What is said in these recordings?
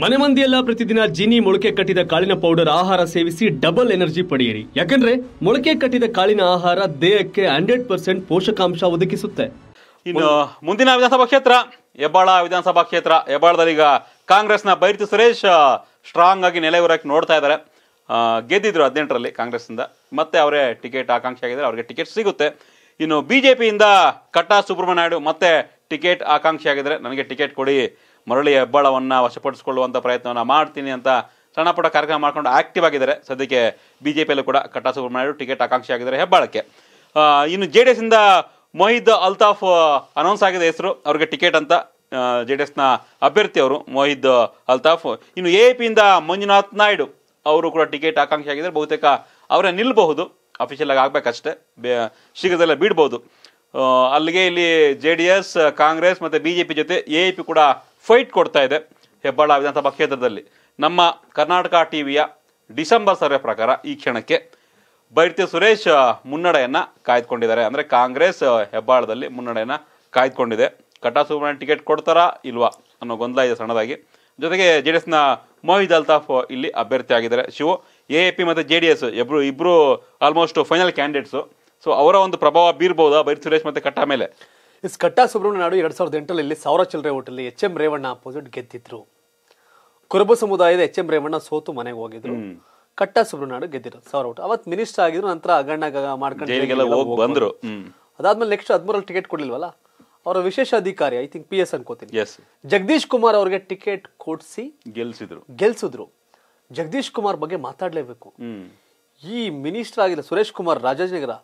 ಮನೆ ಮಂದಿಯೆಲ್ಲ ಪ್ರತಿದಿನ ಜಿನಿ ಮೊಳಕೆ ಕಟ್ಟಿದ ಕಾಳಿನ ಪೌಡರ್ ಆಹಾರ ಸೇವಿಸಿ ಡಬಲ್ ಎನರ್ಜಿ ಪಡೆಯಿರಿ. ಯಾಕಂದ್ರೆ ಮೊಳಕೆ ಕಟ್ಟಿದ ಕಾಳಿನ ಆಹಾರ ದೇಹಕ್ಕೆ ಹಂಡ್ರೆಡ್ ಪರ್ಸೆಂಟ್ ಪೋಷಕಾಂಶ ಒದಗಿಸುತ್ತೆ. ಇನ್ನು ಮುಂದಿನ ವಿಧಾನಸಭಾ ಕ್ಷೇತ್ರ, ಹೆಬ್ಬಾಳ ವಿಧಾನಸಭಾ ಕ್ಷೇತ್ರ. ಹೆಬ್ಬಾಳದಲ್ಲಿ ಈಗ ಕಾಂಗ್ರೆಸ್ನ ಬೈರ್ತಿ ಸುರೇಶ್ ಸ್ಟ್ರಾಂಗ್ ಆಗಿ ನೆಲೆಯೂರಕ್ಕೆ ನೋಡ್ತಾ ಇದ್ದಾರೆ. ಗೆದ್ದಿದ್ರು ಹದಿನೆಂಟರಲ್ಲಿ ಕಾಂಗ್ರೆಸ್ನಿಂದ ಮತ್ತೆ ಅವರೇ ಟಿಕೆಟ್ ಆಕಾಂಕ್ಷಿ ಆಗಿದ್ದಾರೆ ಅವ್ರಿಗೆ ಟಿಕೆಟ್ ಸಿಗುತ್ತೆ. ಇನ್ನು ಬಿಜೆಪಿಯಿಂದ ಕಟ್ಟಾ ಸುಬ್ರಹ್ಮಣ್ಯ ನಾಯ್ಡು ಮತ್ತೆ ಟಿಕೆಟ್ ಆಕಾಂಕ್ಷಿ ಆಗಿದ್ದಾರೆ ನನಗೆ ಟಿಕೆಟ್ ಕೊಡಿ. ಮರಳಿ ಹೆಬ್ಬಾಳವನ್ನು ವಶಪಡಿಸಿಕೊಳ್ಳುವಂಥ ಪ್ರಯತ್ನವನ್ನು ಮಾಡ್ತೀನಿ ಅಂತ ಸಣ್ಣ ಪುಟ್ಟ ಕಾರ್ಯಕ್ರಮ ಮಾಡ್ಕೊಂಡು ಆಕ್ಟಿವ್ ಆಗಿದ್ದಾರೆ. ಸದ್ಯಕ್ಕೆ ಬಿಜೆಪಿಯಲ್ಲೂ ಕೂಡ ಕಟ್ಟಾ ಸುಬ್ರಹ್ಮಣ್ಯ ಟಿಕೆಟ್ ಆಕಾಂಕ್ಷಿ ಆಗಿದ್ದಾರೆ ಹೆಬ್ಬಾಳಕ್ಕೆ. ಇನ್ನು ಜೆ ಡಿ ಎಸ್ ಇಂದ ಮೊಹಿದ್ ಅಲ್ತಾಫ್ ಅನೌನ್ಸ್ ಆಗಿದೆ ಹೆಸರು. ಅವ್ರಿಗೆ ಟಿಕೆಟ್ ಅಂತ ಜೆ ಡಿ ಎಸ್ನ ಅಭ್ಯರ್ಥಿ ಅವರು, ಮೊಹಿದ್ ಅಲ್ತಾಫ್. ಇನ್ನು ಎ ಪಿಯಿಂದ ಮಂಜುನಾಥ್ ನಾಯ್ಡು ಅವರು ಕೂಡ ಟಿಕೆಟ್ ಆಕಾಂಕ್ಷಿ ಆಗಿದ್ದಾರೆ. ಬಹುತೇಕ ಅವರೇ ನಿಲ್ಲಬಹುದು ಅಫಿಷಿಯಲ್ ಆಗಿ ಆಗಬೇಕಷ್ಟೇ. ಬೇ, ಶೀಘ್ರದಲ್ಲೇ ಬಿಡ್ಬೋದು. ಅಲ್ಲಿಗೆ ಇಲ್ಲಿ ಜೆ ಡಿ ಎಸ್ ಕಾಂಗ್ರೆಸ್ ಮತ್ತು ಬಿ ಜೆ ಪಿ ಜೊತೆ ಎ ಪಿ ಕೂಡ ಫೈಟ್ ಕೊಡ್ತಾ ಇದೆ ಹೆಬ್ಬಾಳ ವಿಧಾನಸಭಾ ಕ್ಷೇತ್ರದಲ್ಲಿ. ನಮ್ಮ ಕರ್ನಾಟಕ ಟಿವಿಯ ಡಿಸೆಂಬರ್ ಸರ್ವೆ ಪ್ರಕಾರ ಈ ಕ್ಷಣಕ್ಕೆ ಬೈರ್ತಿ ಸುರೇಶ್ ಮುನ್ನಡೆಯನ್ನು ಕಾಯ್ದುಕೊಂಡಿದ್ದಾರೆ. ಅಂದರೆ ಕಾಂಗ್ರೆಸ್ ಹೆಬ್ಬಾಳದಲ್ಲಿ ಮುನ್ನಡೆಯನ್ನು ಕಾಯ್ದುಕೊಂಡಿದೆ. ಕಟಾ ಸುಬ್ರಹ್ಮಣ್ಯ ಟಿಕೆಟ್ ಕೊಡ್ತಾರಾ ಇಲ್ವಾ ಅನ್ನೋ ಗೊಂದಲ ಇದೆ ಸಣ್ಣದಾಗಿ. ಜೊತೆಗೆ ಜೆ ಡಿ ಎಸ್ನ ಮೊಹಿದ್ ಅಲ್ತಾಫ್ ಇಲ್ಲಿ ಅಭ್ಯರ್ಥಿ ಆಗಿದ್ದಾರೆ. ಶಿವು, ಎ ಪಿ ಮತ್ತು ಜೆ ಡಿ ಎಸ್ ಇಬ್ಬರು ಇಬ್ಬರು ಆಲ್ಮೋಸ್ಟ್ ಫೈನಲ್ ಕ್ಯಾಂಡಿಡೇಟ್ಸು ಸೊ ಅವರ ಒಂದು ಪ್ರಭಾವ ಬೀರ್ಬೋದಾ ಬೈರ್ತಿ ಸುರೇಶ್ ಮತ್ತು ಕಟ್ಟಾ ಮೇಲೆ? ಇಸ್ ಕಟ್ಟಾ ಸುಬ್ರಹ್ಮಣ್ಯ ನಾಡು ಎರಡ್ ಸಾವಿರದ ಎಂಟರಲ್ಲಿ ಸಾವಿರ ಚಿಲ್ಲರೆ ಓಟಲ್ಲಿ ಎಚ್ ಎಂ ರೇವಣ್ಣ ಅಪೋಸಿಟ್ ಗೆದ್ದಿದ್ರು ಕುರುಬ ಸಮುದಾಯದ ಎಚ್ ಎಂ ರೇವಣ್ಣ ಸೋತು ಮನೆಗೆ ಹೋಗಿದ್ರು ಕಟ್ಟಾ ಸುಬ್ರಹ್ಮಣ್ಯ ನಾಡು ಗೆದ್ದಿದ್ರು ಸಾವಿರ ಓಟ್ ಅವತ್ ಮಿನಿಸ್ಟರ್ ಆಗಿದ್ರು ನಂತರ ಅಗಣ್ಣ ಮಾಡ್ಕೊಂಡು ಬಂದ್ರು. ಅದಾದ್ಮೇಲೆ ನೆಕ್ಸ್ಟ್ ಹದಿಮೂರಲ್ಲಿ ಟಿಕೆಟ್ ಕೊಡ್ಲಿಲ್ವಲ್ಲ? ಅವರ ವಿಶೇಷ ಅಧಿಕಾರಿ ಐ ಥಿಂಕ್ ಪಿ ಎಸ್ ಅನ್ಕೋತೀನಿ ಎಸ್ ಜಗದೀಶ್ ಕುಮಾರ್ ಅವ್ರಿಗೆ ಟಿಕೆಟ್ ಕೊಡಿಸಿ ಗೆಲ್ಸಿದ್ರು. ಗೆಲ್ಸಿದ್ರು. ಜಗದೀಶ್ ಕುಮಾರ್ ಬಗ್ಗೆ ಮಾತಾಡ್ಲೇಬೇಕು. ಈ ಮಿನಿಸ್ಟರ್ ಆಗಿಲ್ಲ ಸುರೇಶ್ ಕುಮಾರ್ ರಾಜಾಜಿನಗರ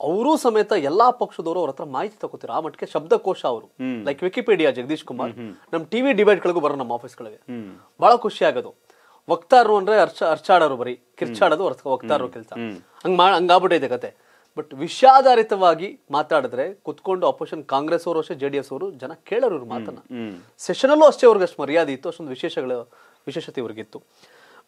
ಅವರೂ ಸಮೇತ ಎಲ್ಲಾ ಪಕ್ಷದವರು ಅವ್ರ ಹತ್ರ ಮಾಹಿತಿ ತಗೋತೀರ. ಆ ಮಟ್ಟಿಗೆ ಶಬ್ದಕೋಶ ಅವರು. Like Wikipedia Jagadish Kumar. ನಮ್ ಟಿವಿ ಡಿಬೇಟ್ಗಳಿಗೂ ಬರೋ ನಮ್ಮ ಆಫೀಸ್ಗಳಿಗೆ. ಬಹಳ ಖುಷಿ ಆಗೋದು. ವಕ್ತಾರರು ಅಂದ್ರೆ ಅರ್ಚ ಅರ್ಚಾಡೋರು ಬರೀ. ಕಿರ್ಚಾಡೋದು ಅರ್ಥ- ವಕ್ತಾರರು ಕೆಲಸ. ಹಂಗ್ ಮಾ ಹಂಗಾಗ್ಬಿಟ್ಟೈತೆ ಕತೆ. ಬಟ್ ವಿಷಯಾಧಾರಿತವಾಗಿ ಮಾತಾಡಿದ್ರೆ ಕುತ್ಕೊಂಡು ಅಪೋಸಿಷನ್ ಕಾಂಗ್ರೆಸ್ ಅವರು ಅಷ್ಟೇ ಜೆ ಡಿ ಎಸ್ ಅವರು ಜನ ಕೇಳೋರು ಇವ್ರ ಮಾತನ್ನ. ಸೆಷನಲ್ಲೂ ಅಷ್ಟೇ ಅವ್ರಿಗೆ ಅಷ್ಟು ಮರ್ಯಾದೆ ಇತ್ತು ಅಷ್ಟೊಂದು ವಿಶೇಷಗಳ ವಿಶೇಷತೆ ಇವ್ರಿಗಿತ್ತು.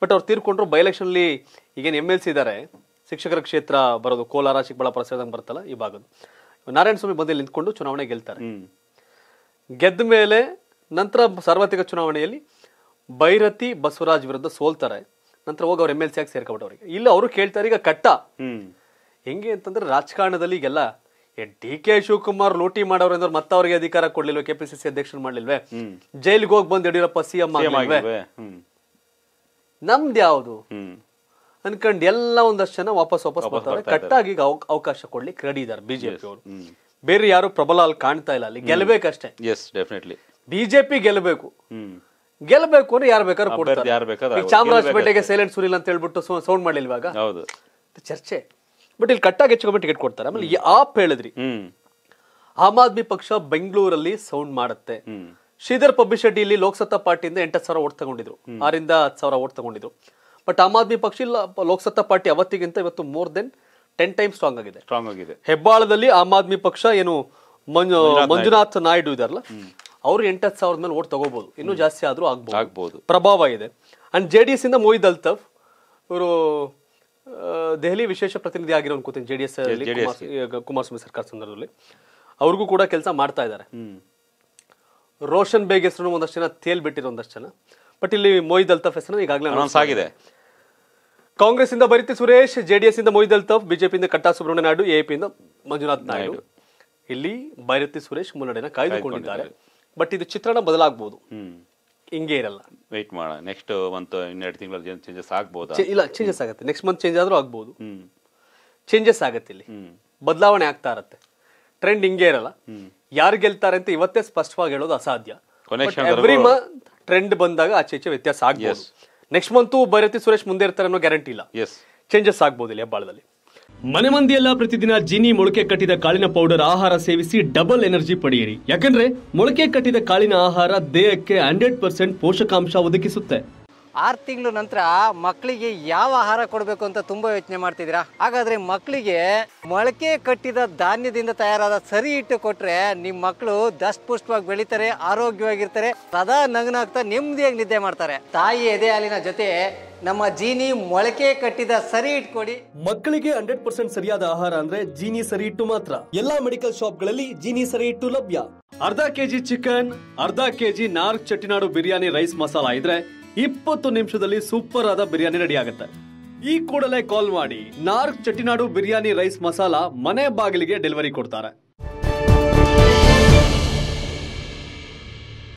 ಬಟ್ ಅವ್ರು ತೀರ್ಕೊಂಡ್ರು ಬೈ ಅಲ್ಲಿ ಈಗೇನು ಎಂ ಎಲ್ ಸಿ ಇದ್ದಾರೆ ಶಿಕ್ಷಕರ ಕ್ಷೇತ್ರ ಬರೋದು ಕೋಲಾರ ಚಿಕ್ಕಬಳ್ಳಾಪುರ ಸೇರಿದಂಗೆ ಬರ್ತಲ್ಲ ಈ ಭಾಗದ ನಾರಾಯಣ ಸ್ವಾಮಿ ಬಂದಲ್ಲಿ ನಿಂತ್ಕೊಂಡು ಚುನಾವಣೆ ಗೆಲ್ತಾರೆ. ಗೆದ್ದ ಮೇಲೆ ನಂತರ ಸಾರ್ವತ್ರಿಕ ಚುನಾವಣೆಯಲ್ಲಿ ಬೈರತಿ ಬಸವರಾಜ್ ವಿರುದ್ಧ ಸೋಲ್ತಾರೆ. ನಂತರ ಹೋಗಿ ಅವ್ರು ಎಂ ಎಲ್ ಸಿ ಆಗಿ ಸೇರ್ಕೊಬಿಟ್ಟವ್ರಿಗೆ ಇಲ್ಲ ಅವರು ಕೇಳ್ತಾರೆ ಈಗ ಕಟ್ಟ. ಹೆಂಗೆ ಅಂತಂದ್ರೆ ರಾಜಕಾರಣದಲ್ಲಿ ಈಗೆಲ್ಲ ಡಿ ಕೆ ಶಿವಕುಮಾರ್ ಲೂಟಿ ಮಾಡೋರು ಅಂದ್ರೆ ಮತ್ತೆ ಅವ್ರಿಗೆ ಅಧಿಕಾರ ಕೊಡ್ಲಿಲ್ವೇ? ಕೆಪಿಸಿಸಿ ಅಧ್ಯಕ್ಷರು ಮಾಡ್ಲಿಲ್ವೇ? ಜೈಲಿಗೆ ಹೋಗಿ ಬಂದು ಯಡಿಯೂರಪ್ಪ ಸಿ ಎಂ ಸೇಮ್ ಆಗಿಲ್ವೇ ಆಗಿಲ್ವೇ ನಮ್ದು ಯಾವುದು ಅನ್ಕೊಂಡ್ ಎಲ್ಲ ಒಂದಷ್ಟು ಜನ ವಾಪಸ್ ವಾಪಸ್ ಬರ್ತಾರೆ. ಕಟ್ಟಾಗಿ ಈಗ ಅವಕಾಶ ಕೊಡ್ಲಿಕ್ಕೆ ರೆಡಿ ಇದ್ದಾರೆ ಬಿಜೆಪಿ ಅವರು. ಬೇರೆ ಯಾರು ಪ್ರಬಲ ಅಲ್ಲಿ ಕಾಣ್ತಾ ಇಲ್ಲ. ಅಲ್ಲಿ ಗೆಲ್ಬೇಕಷ್ಟೇ. ಎಸ್ ಡೆಫಿನೆಟ್ಲಿ ಬಿಜೆಪಿ ಗೆಲ್ಬೇಕು. ಗೆಲ್ಬೇಕು ಗೆಲ್ಲಬೇಕು ಅಂದ್ರೆ ಯಾರು ಬೇಕಾದ್ರೂ ಕೊಡ್ತಾರೆ. ಚಾಮರಾಜಪೇಟೆಗೆ ಸೈಲೆಂಟ್ ಸುನಿಲ್ ಅಂತ ಹೇಳ್ಬಿಟ್ಟು ಸೌಂಡ್ ಮಾಡ್ಲಿಲ್ವಾಗ ಹೌದು. ಚರ್ಚೆ. ಬಟ್ ಇಲ್ಲಿ ಕಟ್ಟಾಗಿ ಹೆಚ್ಚು ಟಿಕೆಟ್ ಕೊಡ್ತಾರೆ. ಆಮೇಲೆ ಆಪ್ ಹೇಳಿದ್ರಿ. ಆಮ್ ಆದ್ಮಿ ಪಕ್ಷ ಬೆಂಗಳೂರಲ್ಲಿ ಸೌಂಡ್ ಮಾಡುತ್ತೆ. ಶ್ರೀಧರ್ ಶ್ರೀಧರ್ ಪಬ್ಬಿಶೆಟ್ಟಿ ಇಲ್ಲಿ ಲೋಕಸತ್ತಾ ಪಾರ್ಟಿಯಿಂದ ಎಂಟತ್ತು ಸಾವಿರ ಓಟ್ ತಗೊಂಡಿದ್ರು. ಆರಿಂದ ಹತ್ತು ಸಾವಿರ ಓಟ್ ತಗೊಂಡಿದ್ರು. ಬಟ್ ಆಮ್ ಆದ್ಮಿ ಪಕ್ಷ ಇಲ್ಲ ಲೋಕಸತ್ತಾ ಪಾರ್ಟಿ ಅವತ್ತಿಗಿಂತ ಇವತ್ತು more then ten time strong ಆಗಿದೆ ಸ್ಟ್ರಾಂಗ್ ಆಗಿದೆ ಹೆಬ್ಬಾಳದಲ್ಲಿ ಆಮ್ ಆದ್ಮಿ ಪಕ್ಷ ಏನು ಮಂಜು ಮಂಜುನಾಥ್ ನಾಯ್ಡು ಇದಾರಲ್ಲ ಅವ್ರು ಎಂಟತ್ತು ಸಾವಿರದ ಮೇಲೆ ಓಟ್ ತಗೋಬಹುದು ಇನ್ನೂ ಜಾಸ್ತಿ ಆದ್ರೂ ಆಗ್ಬೋದು. ಆಗ್ಬೋದು. ಪ್ರಭಾವ ಇದೆ. ಅಂಡ್ ಜೆ ಡಿ ಎಸ್ ಇಂದ ಮೊಯಿದ್ ಅಲ್ತಫ್ ಇವರು ದೆಹಲಿ ವಿಶೇಷ ಪ್ರತಿನಿಧಿ ಆಗಿರೋ ಅನ್ಕೋತೀನಿ ಜೆ ಡಿ ಎಸ್ ಕುಮಾರಸ್ವಾಮಿ ಸರ್ಕಾರ ಸಂದರ್ಭದಲ್ಲಿ. ಅವ್ರಿಗೂ ಕೂಡ ಕೆಲಸ ಮಾಡ್ತಾ ಇದ್ದಾರೆ ಹ್ಮ್. ರೋಷನ್ ಬೇಗ್ ಹೆಸರು ಒಂದಷ್ಟು ಜನ ತೇಲ್ ಬಿಟ್ಟಿರೋ ಒಂದಷ್ಟು ಜನ. ಬಟ್ ಇಲ್ಲಿ ಮೊಯಿದ್ ಅಲ್ತಫ್ ಹೆಸರು ಈಗಾಗಲೇ ಅನೌನ್ಸ್ ಆಗಿದೆ. ಕಾಂಗ್ರೆಸ್ ಇಂದ ಬರಿತಿ ಸುರೇಶ್ ಜೆಡಿಎಸ್ ಇಂದ ಅಲ್ತಾಫ್ ಬಿಜೆಪಿಯಿಂದ ಕಟ್ಟಾ ಸುಬ್ರಹ್ಮಣ್ಯ ನಾಯ್ಡು ಎಪಿಯಿಂದ ಮಂಜುನಾಥ್ ನಾಯ್ಡು. ಇಲ್ಲಿ ಬೈರತಿ ಸುರೇಶ್ ಮುನ್ನಡೆನ ಕಾಯ್ದುಕೊಂಡಿದ್ದಾರೆ. ಬಟ್ ಇದು ಚಿತ್ರಣ ಬದಲಾಗಬಹುದು ಹಿಂಗೇ ಇರಲ್ಲ. ವೆಯ್ಟ್ ಮಾಡ. ನೆಕ್ಸ್ಟ್ ಮಂತ್ ಇನ್ನೆರಡು ತಿಂಗಳಲ್ಲಿ ಚೇಂಜಸ್ ಆಗ್ಬೋದು? ಇಲ್ಲ ಚೇಂಜಸ್ ಆಗುತ್ತೆ. ನೆಕ್ಸ್ಟ್ ಮಂತ್ ಚೇಂಜ್ ಆದ್ರೂ ಆಗ್ಬೋದು. ಚೇಂಜಸ್ ಆಗುತ್ತೆ ಇಲ್ಲಿ. ಹ್ಮ್. ಬದಲಾವಣೆ ಆಗ್ತಾ ಇರತ್ತೆ. ಟ್ರೆಂಡ್ ಹಿಂಗೆ ಇರಲ್ಲ. ಯಾರು ಗೆಲ್ತಾರೆ ಅಂತ ಇವತ್ತೇ ಸ್ಪಷ್ಟವಾಗಿ ಹೇಳೋದು ಅಸಾಧ್ಯ. ಎವ್ರಿ ಮಂತ್ ಟ್ರೆಂಡ್ ಬಂದಾಗ ಆಚೆ ಈಚೆ ವ್ಯತ್ಯಾಸ ಆಗ್ಬೋದು. ನೆಕ್ಸ್ಟ್ ಮಂತು ಬೈರತಿ ಸುರೇಶ್ ಮುಂದೆ ಇರ್ತಾರೆ ಅನ್ನೋ ಗ್ಯಾರಂಟಿ ಇಲ್ಲ. ಎಸ್ ಚೇಂಜಸ್ ಆಗ್ಬೋದು ಇಲ್ಲಿ ಹೆಬ್ಬಾಳದಲ್ಲಿ ಮನೆ ಮಂದಿಯೆಲ್ಲ ಪ್ರತಿದಿನ ಜೀನಿ ಮೊಳಕೆ ಕಟ್ಟಿದ ಕಾಳಿನ ಪೌಡರ್ ಆಹಾರ ಸೇವಿಸಿ ಡಬಲ್ ಎನರ್ಜಿ ಪಡೆಯಿರಿ. ಯಾಕಂದ್ರೆ ಮೊಳಕೆ ಕಟ್ಟಿದ ಕಾಳಿನ ಆಹಾರ ದೇಹಕ್ಕೆ ಹಂಡ್ರೆಡ್ ಪರ್ಸೆಂಟ್ ಪೋಷಕಾಂಶ ಒದಗಿಸುತ್ತೆ. ಆರು ತಿಂಗಳ ನಂತರ ಮಕ್ಕಳಿಗೆ ಯಾವ ಆಹಾರ ಕೊಡಬೇಕು ಅಂತ ತುಂಬಾ ಯೋಚನೆ ಮಾಡ್ತಿದ್ದೀರಾ? ಹಾಗಾದ್ರೆ ಮಕ್ಕಳಿಗೆ ಮೊಳಕೆ ಕಟ್ಟಿದ ಧಾನ್ಯದಿಂದ ತಯಾರಾದ ಸರಿ ಹಿಟ್ಟು ಕೊಟ್ಟರೆ ನಿಮ್ಮ ಮಕ್ಕಳು ದಷ್ಟಪುಷ್ಟವಾಗಿ ಬೆಳಿತಾರೆ, ಆರೋಗ್ಯವಾಗಿರ್ತಾರೆ, ಸದಾ ನಗನಾಗ್ತಾ ನೆಮ್ಮದಿಯಾಗಿ ನಿದ್ದೆ ಮಾಡ್ತಾರೆ. ತಾಯಿ ಎದೆ ಹಾಲಿನ ಜೊತೆ ನಮ್ಮ ಜೀನಿ ಮೊಳಕೆ ಕಟ್ಟಿದ ಸರಿ ಹಿಟ್ಟು ಕೊಡಿ. ಮಕ್ಕಳಿಗೆ ಹಂಡ್ರೆಡ್ ಪರ್ಸೆಂಟ್ ಸರಿಯಾದ ಆಹಾರ ಅಂದ್ರೆ ಜೀನಿ ಸರಿ ಇಟ್ಟು ಮಾತ್ರ. ಎಲ್ಲಾ ಮೆಡಿಕಲ್ ಶಾಪ್ಗಳಲ್ಲಿ ಜೀನಿ ಸರಿ ಇಟ್ಟು ಲಭ್ಯ. ಅರ್ಧ ಕೆಜಿ ಚಿಕನ್, ಅರ್ಧ ಕೆಜಿ ನಾರ್ಕ್ ಚಟ್ಟಿನಾಡು ಬಿರಿಯಾನಿ ರೈಸ್ ಮಸಾಲಾ ಇದ್ರೆ ಇಪ್ಪತ್ತು ನಿಮಿಷದಲ್ಲಿ ಸೂಪರ್ ಆದ ಬಿರಿಯಾನಿ ರೆಡಿ ಆಗುತ್ತೆ ಈ ಕೂಡಲೇ ಕಾಲ್ ಮಾಡಿ ನಾರ್ಕ್ ಚಟ್ಟಿನಾಡು ಬಿರಿಯಾನಿ ರೈಸ್ ಮಸಾಲಾ ಮನೆ ಬಾಗಿಲಿಗೆ ಡೆಲಿವರಿ ಕೊಡ್ತಾರೆ.